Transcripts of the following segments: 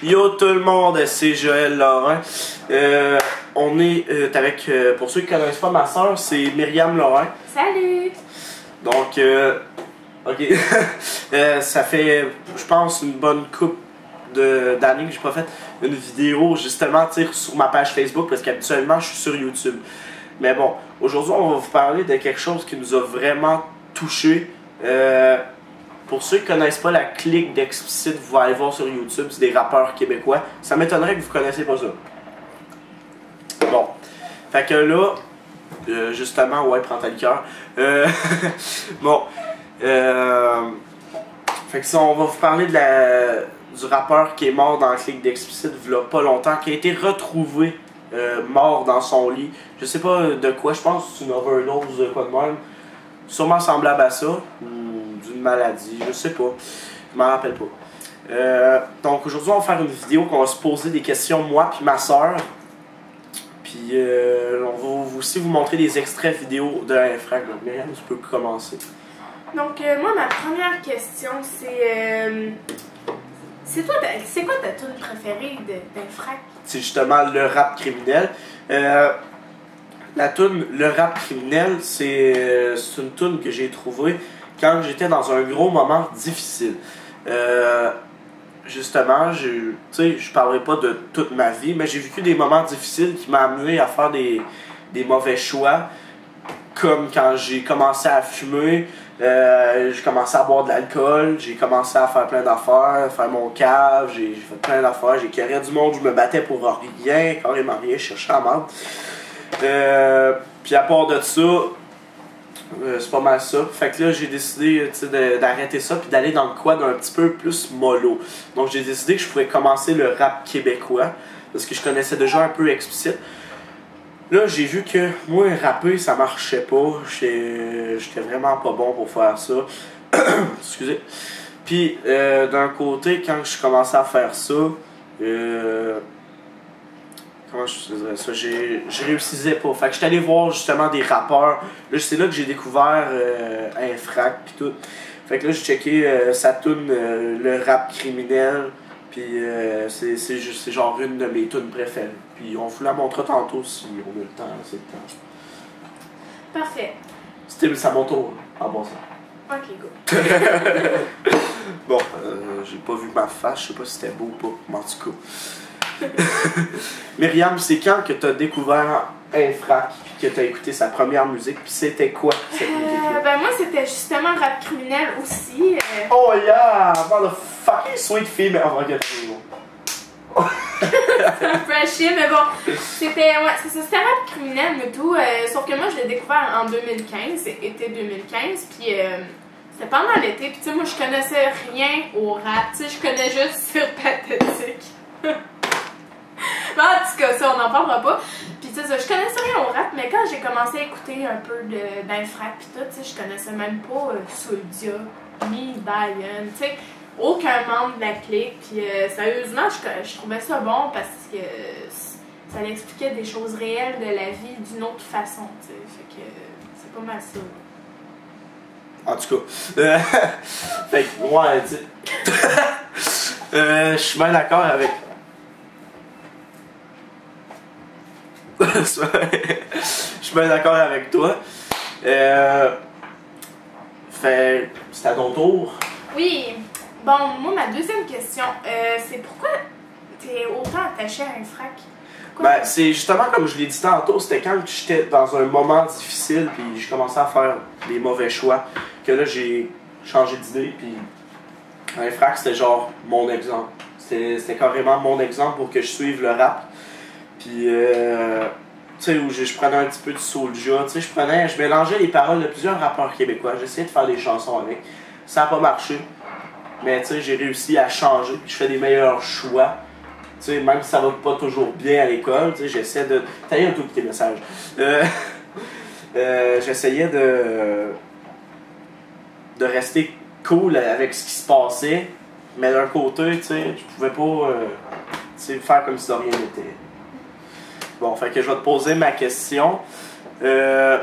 Yo tout le monde, c'est Joël Laurent. Euh, on est euh, avec, euh, pour ceux qui connaissent pas ma soeur, c'est Myriam Laurent. Salut! Donc, euh, ok, ça fait, je pense, une bonne coupe d'années que j'ai pas fait une vidéo justement sur ma page Facebook parce qu'habituellement je suis sur YouTube. Mais bon, aujourd'hui on va vous parler de quelque chose qui nous a vraiment touché. Pour ceux qui connaissent pas la clique d'Explicit, vous allez voir sur YouTube, c'est des rappeurs québécois. Ça m'étonnerait que vous connaissiez pas ça. Bon. Fait que là, euh, justement, ouais, prends ta liqueur. Euh, bon. Euh, fait que ça, on va vous parler du rappeur qui est mort dans la clique d'Explicit il pas longtemps, qui a été retrouvé euh, mort dans son lit. Je sais pas de quoi, je pense que c'est une overdose de quoi de même. Sûrement semblable à ça, ou d'une maladie, je sais pas. Je m'en rappelle pas. Euh, donc aujourd'hui, on va faire une vidéo qu'on va se poser des questions, moi puis ma soeur. Puis euh, on va aussi vous montrer des extraits vidéo de Infrag. Donc Myriam, tu peux commencer. Donc, euh, moi, ma première question, c'est. euh, c'est toi, c'est quoi ta tune préférée d'Infrac? c'est justement le rap criminel. La tune Le rap criminel, c'est c'est une tune que j'ai trouvée quand j'étais dans un gros moment difficile. Euh, justement, je parlerai pas de toute ma vie, mais j'ai vécu des moments difficiles qui m'ont amené à faire des, des mauvais choix, comme quand j'ai commencé à fumer, euh, j'ai commencé à boire de l'alcool, j'ai commencé à faire plein d'affaires, faire mon cave, j'ai fait plein d'affaires, j'ai carré du monde, je me battais pour rien, carrément rien, je cherchais la merde. Euh, puis à part de ça, euh, c'est pas mal ça. Fait que là, j'ai décidé de- d'arrêter ça puis d'aller dans le quad un petit peu plus mollo. Donc j'ai décidé que je pouvais commencer le rap québécois parce que je connaissais déjà un peu explicite. Là, j'ai vu que moi, rapper, ça marchait pas. J'étais j'étais vraiment pas bon pour faire ça. Excusez. Puis, euh, d'un côté, quand je commençais à faire ça, euh, comment je dirais ça, j'ai- je réussissais pas. Fait que j'étais allé voir justement des rappeurs. Là, c'est là que j'ai découvert euh, Infrac puis tout. Fait que là, j'ai checké euh, sa tune euh, le rap criminel. Puis euh, c'est c'est genre une de mes tunes préférées. Puis on vous la montrera tantôt si on a le temps, c'est le temps. Parfait. C'était à mon tour, en bon sens. Ok, go. Bon, euh, j'ai pas vu ma face, je sais pas si c'était beau ou pas, mais en tout cas. Myriam, c'est quand que t'as découvert Infrac, puis que t'as écouté sa première musique, puis c'était quoi cette Euh, musique-là? ben, moi, c'était justement rap criminel aussi. euh, Oh yeah! Motherfucking sweet female! Oh, regarde, c'est bon. un peu à chier, mais bon, c'était ouais, c'est c'était rap criminel, mais tout. euh, sauf que moi, je l'ai découvert en 2015, c'est été 2015, puis c'était pendant l'été, puis tu sais, moi, je connaissais rien au rap, tu sais, je connais juste sur Pathétique. Mais en tout cas, ça, on n'en parlera pas. Puis tu sais, je connaissais rien au rap, mais quand j'ai commencé à écouter un peu de- d'infrac, puis tout, tu sais, je connaissais même pas euh, Soulja, ni tu sais, aucun membre de la clique. Puis euh, sérieusement, je, trouvais ça bon parce que ça expliquait des choses réelles de la vie d'une autre façon, tu sais. Fait que c'est pas mal ça. En tout cas. Fait que, ouais, tu sais. Euh, Je suis bien d'accord avec. Je suis bien d'accord avec toi. Euh, fait. C'est à ton tour. Oui, bon, moi, ma deuxième question, euh, c'est pourquoi t'es autant attaché à un frac? Ben, c'est justement comme je l'ai dit tantôt, c'était quand j'étais dans un moment difficile, puis je commençais à faire des mauvais choix, que là j'ai changé d'idée, puis un frac c'était genre mon exemple. C'était carrément mon exemple pour que je suive le rap. Puis, euh, tu sais, où je, prenais un petit peu de Soulja, tu sais, je prenais, je mélangeais les paroles de plusieurs rappeurs québécois, j'essayais de faire des chansons avec. Ça n'a pas marché, mais tu sais, j'ai réussi à changer, je fais des meilleurs choix. Tu sais, même si ça va pas toujours bien à l'école, tu sais, j'essaie de. T'as eu un tout petit message. Euh, euh, J'essayais de. de rester cool avec ce qui se passait, mais d'un côté, tu sais, je pouvais pas. euh, faire comme si de rien n'était. Bon, fait que je vais te poser ma question. Euh,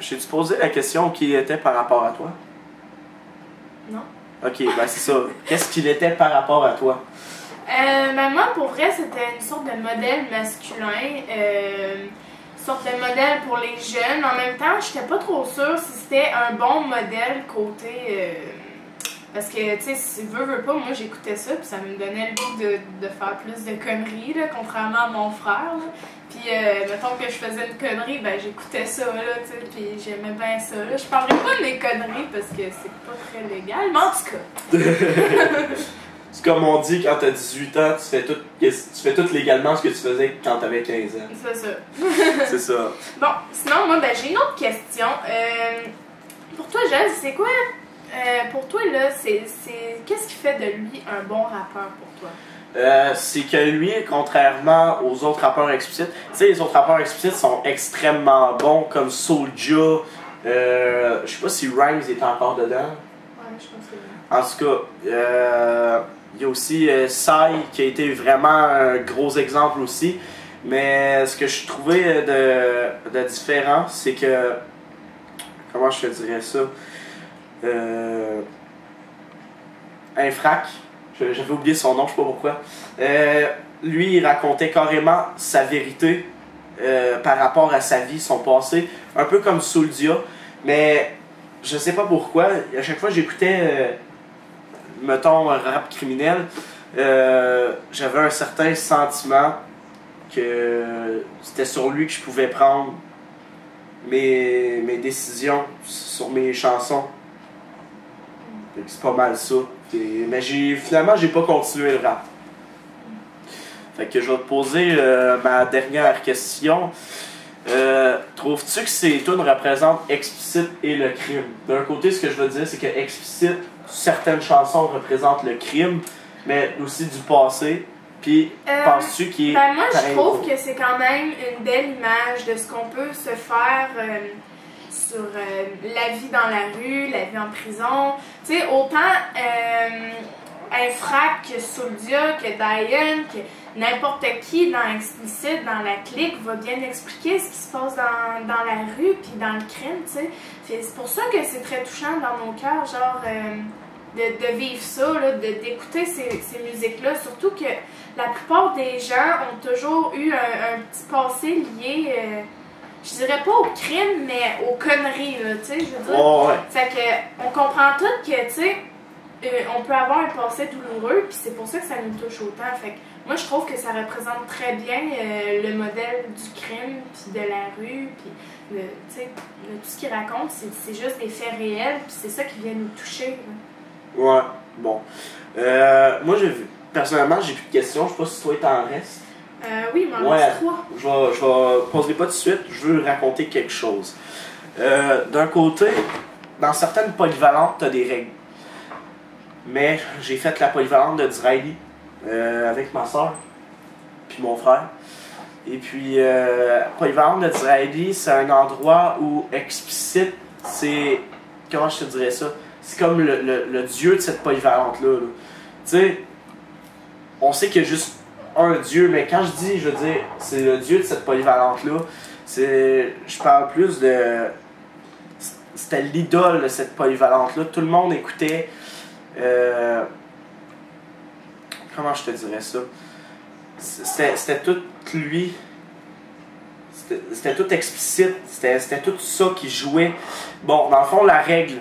J'ai dû poser la question qui était par rapport à toi. Non. Ok, ben c'est ça. Qu'est-ce qu'il était par rapport à toi? Euh, Euh, ben moi, pour vrai, c'était une sorte de modèle masculin. Euh, une sorte de modèle pour les jeunes. En même temps, j'étais pas trop sûre si c'était un bon modèle côté. Parce que, tu sais, si veux, veux pas, moi j'écoutais ça, puis ça me donnait le goût de, de faire plus de conneries, là, contrairement à mon frère. là. Puis, euh, mettons que je faisais une connerie, ben j'écoutais ça, là, tu sais, puis j'aimais bien ça. Là. Je parlerai pas de mes conneries parce que c'est pas très légal, mais en tout cas. C'est comme on dit quand t'as 18 ans, tu fais tout, tu fais tout légalement ce que tu faisais quand t'avais 15 ans. C'est ça. C'est ça. Bon, sinon, moi, ben, j'ai une autre question. Euh, pour toi, Jazz, c'est quoi, euh, pour toi, là, c'est, qu'est-ce qui fait de lui un bon rappeur pour toi? Euh, c'est que lui, contrairement aux autres rappeurs explicites, tu sais, les autres rappeurs explicites sont extrêmement bons, comme Soulja. Euh, je sais pas si Rhymes est encore dedans. Ouais, je pense que En tout cas, euh, il y a aussi euh, Psy qui a été vraiment un gros exemple aussi. Mais ce que je trouvais de, de différent, c'est que. Comment je te dirais ça? Euh, Infrac, j'avais oublié son nom, je sais pas pourquoi. Euh, lui, il racontait carrément sa vérité euh, par rapport à sa vie, son passé, un peu comme Souldia, mais je sais pas pourquoi. À chaque fois que j'écoutais, euh, mettons, un rap criminel, j'avais un certain sentiment que c'était sur lui que je pouvais prendre mes, mes décisions sur mes chansons. Fait que C'est pas mal ça. Et- mais j'ai, finalement, j'ai pas continué le rap. Fait que je vais te poser euh, ma dernière question. Euh, Trouves-tu que ces tunes représentent explicite et le crime? D'un côté, ce que je veux dire, c'est que explicite, certaines chansons représentent le crime, mais aussi du passé. Puis, Euh, penses-tu qu'il. Ben moi, je trouve que c'est quand même une belle image de ce qu'on peut se faire euh, sur euh, la vie dans la rue, la vie en prison. Tu sais, autant euh, Infrac que Souldia, que Diane, que n'importe qui dans Explicite, dans la clique, va bien expliquer ce qui se passe dans, dans la rue puis dans le crime, tu sais. C'est pour ça que c'est très touchant dans nos cœurs, genre... euh, de, de vivre ça, d'écouter ces, ces musiques-là. Surtout que la plupart des gens ont toujours eu un, un petit passé lié, euh, je dirais pas au crime, mais aux conneries, là, tu sais, je veux dire. Ouais. Fait que, on comprend tout que, tu sais, euh, on peut avoir un passé douloureux, puis c'est pour ça que ça nous touche autant. Fait que, moi, je trouve que ça représente très bien euh, le modèle du crime, puis de la rue, puis tout ce qu'il raconte, c'est c'est juste des faits réels, puis c'est ça qui vient nous toucher. là. Ouais, bon. Euh, moi, vu. Personnellement, j'ai plus de questions. Je sais pas si toi t'en restes. Euh, oui, mais on Ouais. reste trois. Je vais poserai pas tout de suite. Je veux raconter quelque chose. Euh, D'un côté, dans certaines polyvalentes, t'as des règles. Mais j'ai fait la polyvalente de Disraeli euh, avec ma soeur, puis mon frère. Et puis, euh, polyvalente de Disraeli, c'est un endroit où explicite, c'est. Comment je te dirais ça? C'est comme le, le- le dieu de cette polyvalente-là. là. Tu sais, on sait qu'il y a juste un dieu, mais quand je dis, je veux dire, c'est le dieu de cette polyvalente-là, c'est. Je parle plus de. C'était l'idole de cette polyvalente-là. Tout le monde écoutait. euh, comment je te dirais ça? C'était tout lui. C'était tout explicite. C'était c'était tout ça qui jouait. Bon, dans le fond, la règle,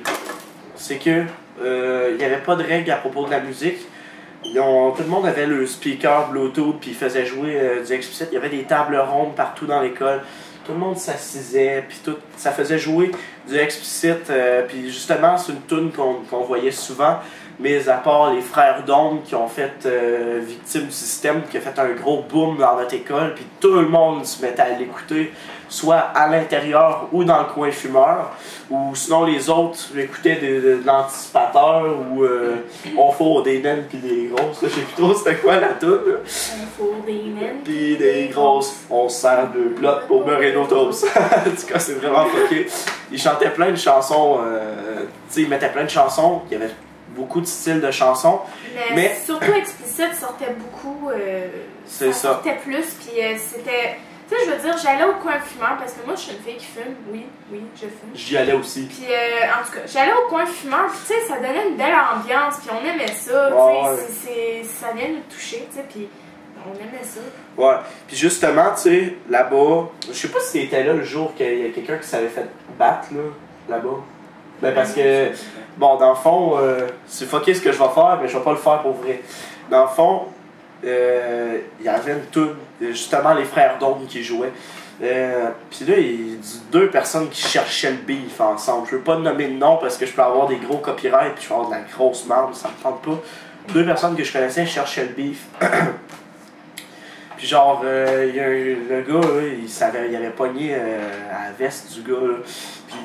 c'est que euh, il n'y avait pas de règle à propos de la musique. Tout le monde avait le speaker Bluetooth puis faisait jouer euh, du explicite. Il y avait des tables rondes partout dans l'école. Tout le monde s'assisait puis tout, ça faisait jouer du explicite. euh, puis justement, c'est une tune qu'on voyait souvent. Mais à part les frères d'ombre qui ont fait euh, victime du système, qui a fait un gros boom dans notre école, puis tout le monde se mettait à l'écouter, soit à l'intérieur ou dans le coin fumeur, ou sinon les autres écoutaient de, de, de l'anticipateur ou euh, on faut des naines puis des grosses. Je sais plus trop c'était quoi la tune. là. On faut des naines. Puis des grosses, on sert de plot pour nos toasts. en tout cas, c'est vraiment fucké. Ils chantaient plein de chansons, euh, tu sais, ils mettaient plein de chansons, il y avait beaucoup de styles de chansons. Mais, Mais- surtout explicite sortait beaucoup. euh, C'est ça. sortait plus, puis euh, c'était. Tu sais, je veux dire, j'allais au coin fumeur parce que moi, je suis une fille qui fume. Oui, oui, je fume. J'y allais aussi. Puis, euh, en tout cas, j'allais au coin fumeur, puis tu sais, ça donnait une belle ambiance, puis on aimait ça, tu Ouais, sais, ouais. ça vient nous toucher, tu sais, puis on aimait ça. Ouais. Puis justement, tu sais, là-bas, je sais pas si c'était là le jour qu'il y a quelqu'un qui s'avait fait battre, là, là-bas. Ben parce que, bon, dans le fond, euh, c'est fucké ce que je vais faire, mais je vais pas le faire pour vrai. Dans le fond, euh, il y avait une justement les frères d'ombre qui jouaient. Euh, Puis là, il y a deux personnes qui cherchaient le beef ensemble. Je veux pas nommer de nom parce que je peux avoir des gros copyrights puis je vais avoir de la grosse merde, ça me tente pas. Deux personnes que je connaissais cherchaient le beef. Puis genre, euh, y a le gars, là, il, savait, il avait pogné euh, à la veste du gars, puis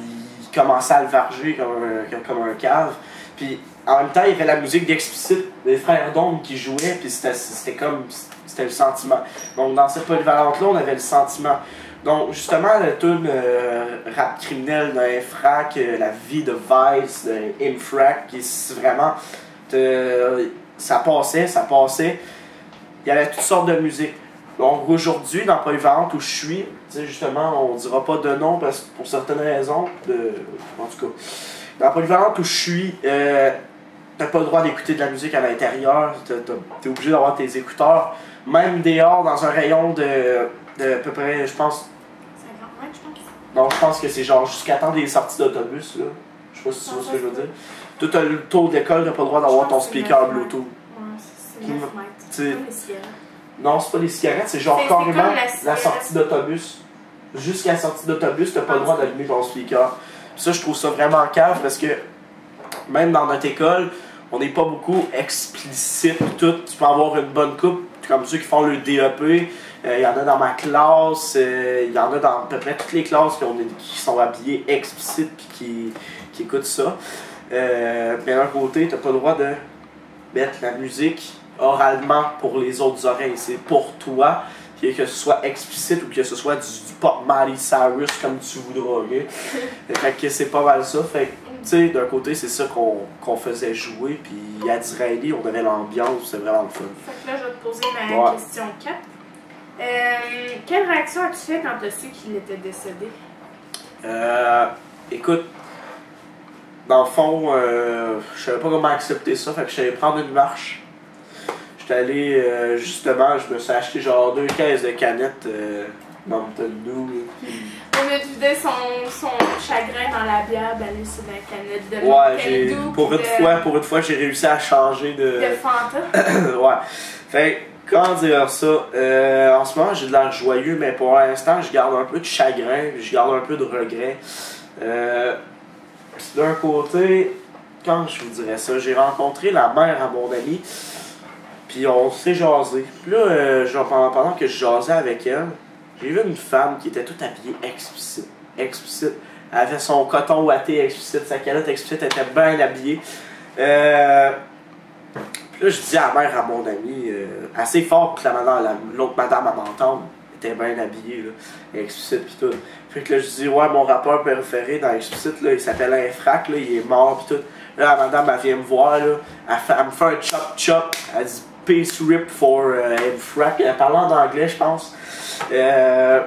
commençait à le varger comme un, comme- un cave. Puis en même temps, il y avait la musique d'Explicite, des frères d'ombre qui jouaient, puis c'était comme, c'était le sentiment. Donc dans cette polyvalente-là, on avait le sentiment. Donc justement, le tune euh, rap criminel d'un frac, euh, la vie de Vice, de qui vraiment, te- ça passait, ça passait. Il y avait toutes sortes de musique. Donc aujourd'hui, dans Polyvalente où je suis, tu sais, justement, on dira pas de nom parce que pour certaines raisons, de, en tout cas, dans Polyvalente où je suis, euh, t'as pas le droit d'écouter de la musique à l'intérieur, t'es obligé d'avoir tes écouteurs, même dehors dans un rayon de, de à peu près, je pense, 50 mètres, je pense. non, je pense que c'est genre jusqu'à temps des sorties d'autobus, là. Je sais pas si tu vois ce que je veux dire. Toi, t'as le tour d'école, t'as pas le droit d'avoir ton speaker Bluetooth. Ouais, c'est Qui 9 m'a- mètres. Les. Non, c'est pas des cigarettes, c'est genre carrément la sortie d'autobus. Jusqu'à la sortie d'autobus, t'as pas le droit d'allumer ton speaker. Puis ça, je trouve ça vraiment cave parce que même dans notre école, on n'est pas beaucoup explicite tout. Tu peux avoir une bonne coupe, comme ceux qui font le DEP. Euh, Il y en a dans ma classe, euh, il y en a dans à peu près toutes les classes qui, sont habillées explicites puis qui, qui écoutent ça. Euh, mais d'un côté, t'as pas le droit de mettre la musique oralement pour les autres oreilles. C'est pour toi, que ce soit explicite ou que ce soit du, du pop Miley Cyrus comme tu voudras. ok? fait que c'est pas mal ça. Fait que, tu sais, d'un côté, c'est ça qu'on faisait jouer. Puis à Disraeli, on avait l'ambiance, c'est vraiment le fun. Fait que là, je vais te poser ma Ouais. question 4. Euh, quelle réaction as-tu fait quand tu as su qu'il était décédé? Euh, écoute, dans le fond, euh, je savais pas comment accepter ça, fait que je allé prendre une marche. J'étais allé, euh, justement, je me suis acheté genre deux caisses de canettes euh, Mountain Dew. Au lieu de vider son, son chagrin dans la bière, ben lui, c'est la canette de Ouais, Mountain Dew pour une de, fois, pour une fois, j'ai réussi à changer de. de Fanta. ouais. Fait comment dire ça? Euh, en ce moment, j'ai de l'air joyeux, mais pour l'instant, je garde un peu de chagrin, je garde un peu de regret. Euh, d'un côté, quand je vous dirais ça, j'ai rencontré la mère à mon ami, puis on s'est jasé. Puis là, euh, genre, pendant, que je jasais avec elle, j'ai vu une femme qui était toute habillée explicite. Explicite. Elle avait son coton ouaté explicite, sa calotte explicite, elle était bien habillée. Euh, puis là, je dis à la mère à mon ami, euh, assez fort pour que l'autre madame à m'entendre, était bien habillée, là, explicite pis tout. Fait que là, je dis, ouais, mon rappeur préféré dans explicite, là, il s'appelle Infrac, là, il est mort pis tout. Là, la madame, elle vient me voir, là, elle, fait- elle me fait un chop-chop, elle dit, peace rip for euh, Infrac. Elle parlait en anglais, je pense. Euh,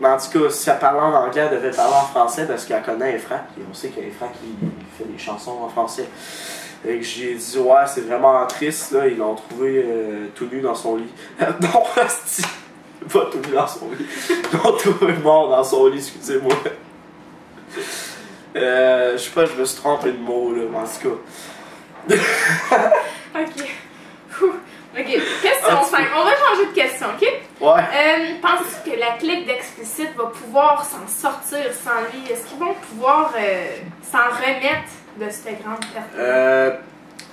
mais en tout cas, si elle parlait en anglais, elle devait parler en français parce qu'elle connaît Infrac. Et on sait qu'Infrac, il, fait des chansons en français. Et j'ai dit, ouais, c'est vraiment triste, là. Ils l'ont trouvé euh, tout nu dans son lit. non. Pas tout nu dans son lit. Ils l'ont trouvé mort dans son lit, excusez-moi. Euh, je sais pas, je me suis trompé de mot, là, mais en tout cas. Ok. Ok, question 5. On va changer de question, ok? Ouais. Euh, Penses-tu que la clique d'explicite va pouvoir s'en sortir sans lui? Est-ce qu'ils vont pouvoir euh, s'en remettre de cette grande perte? Euh,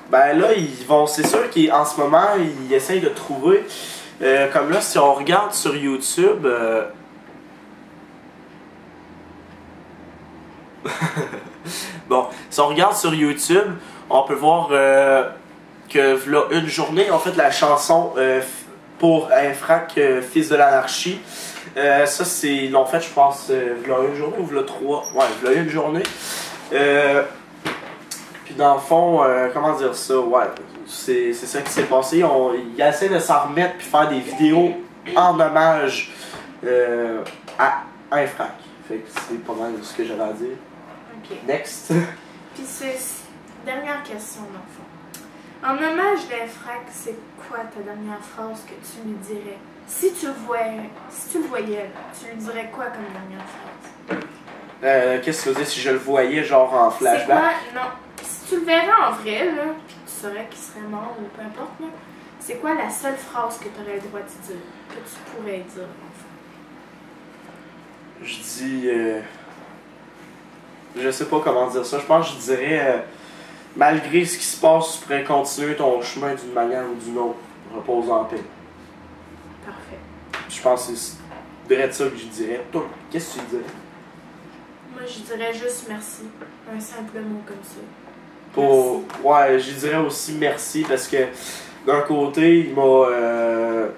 ben là, ils vont, c'est sûr qu'en ce moment, ils essayent de trouver. euh, comme là, si on regarde sur YouTube. euh, bon, si on regarde sur YouTube, on peut voir que là, une journée, en fait, la chanson euh, pour Infrac, euh, Fils de l'anarchie. Euh, ça, c'est, ils l'ont fait, je pense, euh, v'là une journée ou v'là trois. Ouais, v'là une journée. Euh, puis dans le fond, euh, comment dire ça, ouais, c'est ça qui s'est passé. On, ils essaient de s'en remettre puis faire des vidéos en hommage euh, à un frac. Fait que c'est pas mal ce que j'avais à dire. Ok. Next. Puis c'est dernière question dans le fond. En hommage d'un frac, c'est quoi ta dernière phrase que tu lui dirais? Si tu le voyais, si tu le voyais, tu lui dirais quoi comme dernière phrase? Euh, Qu'est-ce que tu veux dire si je le voyais genre en C'est quoi? flashback? Non. Si tu le verrais en vrai, là, puis tu saurais qu'il serait mort ou peu importe, là, c'est quoi la seule phrase que tu aurais le droit de dire? Que tu pourrais dire, en fait? Je dis. euh, je sais pas comment dire ça. Je pense que je dirais. euh, malgré ce qui se passe, tu pourrais continuer ton chemin d'une manière ou d'une autre. Repose en paix. Parfait. Je pense que c'est ça que je dirais. Toi, qu'est-ce que tu dirais? Moi, je dirais juste merci. Un simple mot comme ça. Pour... Ouais, je dirais aussi merci parce que d'un côté, il m'a. euh,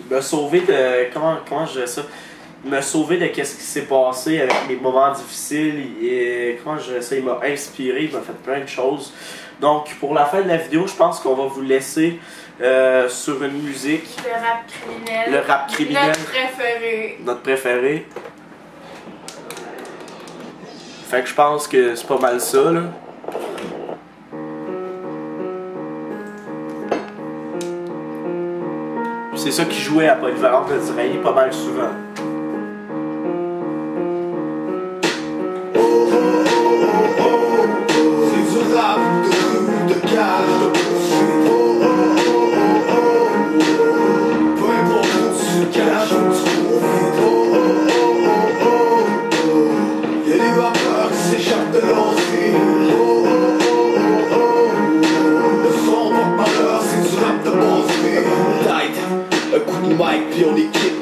Il m'a sauvé de. Comment, comment je dirais ça? M'a sauvé de qu'est-ce qui s'est passé avec mes moments difficiles. Et comment je ça? Il m'a inspiré, il m'a fait plein de choses. Donc, pour la fin de la vidéo, je pense qu'on va vous laisser euh, sur une musique, Le rap criminel. le rap criminel, Notre préféré. notre préféré. Fait que je pense que c'est pas mal ça, là. C'est ça qui jouait à Polyvalente de Dirailly pas mal souvent.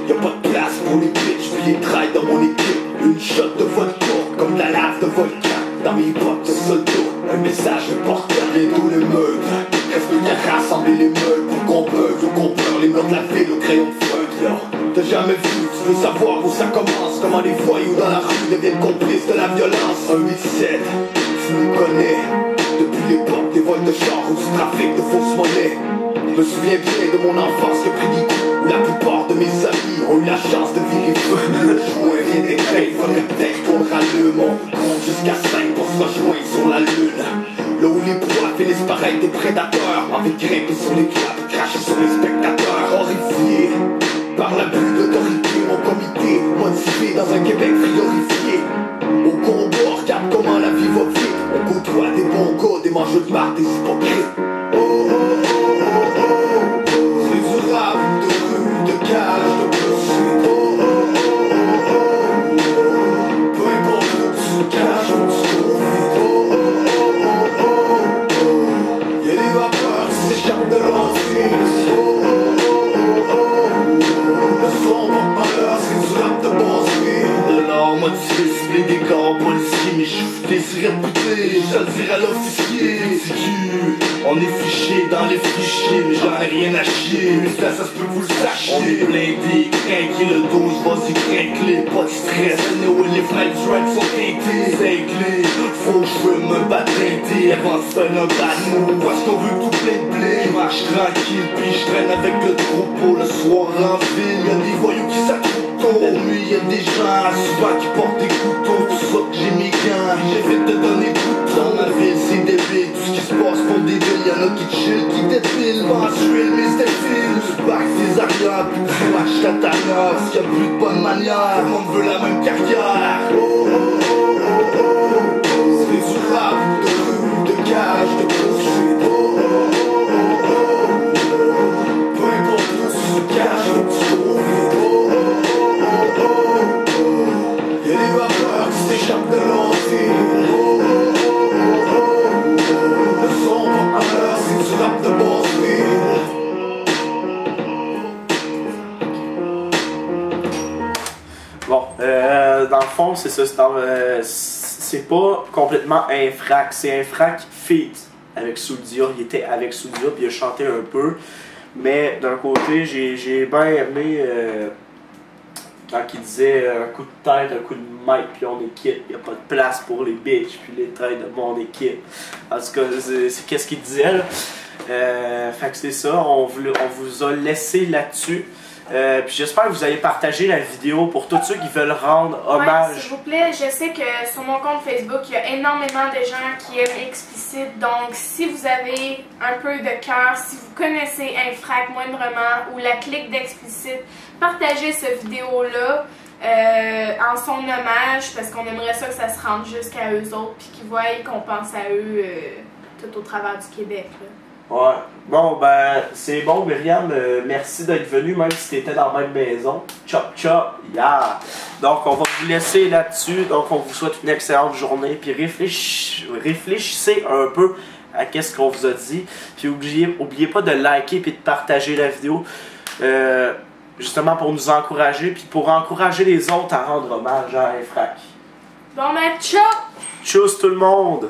Y'a pas de place pour les bitches, puis les trails dans mon équipe. Une shot de vodka, comme la lave de volcan. Dans mes bottes de soldo, un message important. Bientôt les meutes, qu'est-ce que t'as rassembler les meutes pour qu'on beugle ou qu'on pleure les murs de la ville au crayon de. Yo, T'as jamais vu, tu veux savoir où ça commence. Comment les voyous dans la rue deviennent complices de la violence. Un 8-7, tu nous connais. Depuis l'époque des vols de char ou du trafic de fausses monnaies. Je me souviens bien de mon enfance, le coups, où la plupart de mes amis ont eu la chance de virer feu. Le joint vient d'éclater, faudrait peut-être qu'on rallume. On compte jusqu'à 5 pour se rejoindre sur la lune. Là où les proies finissent par être des prédateurs, envie de grimper sur les pour cracher sur les spectateurs. Horrifiés par l'abus d'autorité, mon comité motivé dans un Québec frigorifié. Au combat, regarde comment la vie va vite. On côtoie des bons gars, des mangeux de marde, des hypocrites. Motivé, ciblé des corps policiers Mais je je le dirai à l'officier. On est fiché dans les fichiers Mais j'en ai rien à chier, mais ça, ça se peut que vous le sachiez. On est blindé, craqué le 12, vas-y craque-les Pas de stress, et où les du red sont teintées C'est clé, faut que je me battre Avant de faire un bad move, parce qu'on veut tout plein de blé. Je marche tranquille, puis je traîne avec le troupeau Le soir en ville, y'a des voyous qui s'attroupent tôt La nuit y'a des gens souvent qui portent des couteaux. Tout ça que j'ai mes gants, j'ai fait te donner coup de Dans ma ville c'est débile, tout ce qui se passe pour des villes Y'en a qui chill, qui défilent, mensuel mais c'est Tu back tes arrières, puis tu marches ta tanière qu'il y a plus de bonne manière, tout le monde veut la même carrière. Oh oh oh oh oh. Oh C'est du rap, de rue, de cage, fond, c'est ça. Euh, c'est pas complètement un frac. C'est un frac feat avec Soudia. Il était avec Soudia, puis il a chanté un peu. Mais d'un côté, j'ai, j'ai bien aimé euh, quand il disait euh, un coup de tête, un coup de mic, puis on est quitte. Il n'y a pas de place pour les bitches, puis les traits de mon équipe. En tout cas, c'est, qu'est-ce qu'il disait là. Fait que c'est ça, on on vous a laissé là-dessus. Euh, puis j'espère que vous allez partager la vidéo pour tous ceux qui veulent rendre Ouais, hommage. S'il vous plaît, je sais que sur mon compte Facebook, il y a énormément de gens qui aiment explicite. Donc, si vous avez un peu de cœur, si vous connaissez Infrac moindrement ou la clique d'explicite, partagez cette vidéo-là euh, en son hommage parce qu'on aimerait ça que ça se rende jusqu'à eux autres puis qu'ils voient qu'on pense à eux euh, tout au travers du Québec. là. Ouais. Bon, ben, c'est bon, Myriam. euh, merci d'être venu, même si t'étais dans la même maison. Chop, chop, yeah. Donc, on va vous laisser là-dessus. Donc, on vous souhaite une excellente journée. Puis, réfléch- réfléchissez un peu à qu'est-ce qu'on vous a dit. Puis, oubliez, oubliez pas de liker puis de partager la vidéo. euh, justement, pour nous encourager. Puis, pour encourager les autres à rendre hommage à Infrac. Bon, ben, ciao! Tchuss tout le monde!